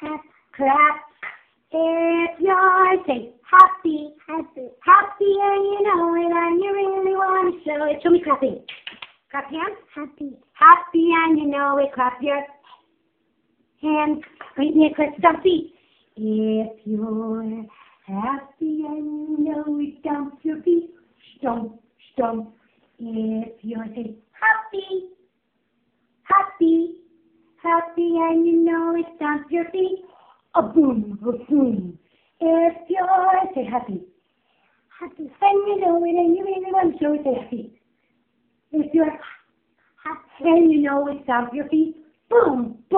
tap, clap. If you're say happy, happy, happy, and you know it, and you really want to show it. Show me clapping. Clap hands. happy, Happy, and you know it. Clap your hands. Wait, me a quick stomp feet. If you're happy and you know it, stomp your feet. Stomp, stomp. If you're say happy, happy, happy, and you know it, stomp your feet. A boom, a boom. If you're say happy, happy, and you know it, and you really want to show it, say happy. If you're happy. and you know it, stomp your feet. Boom, boom.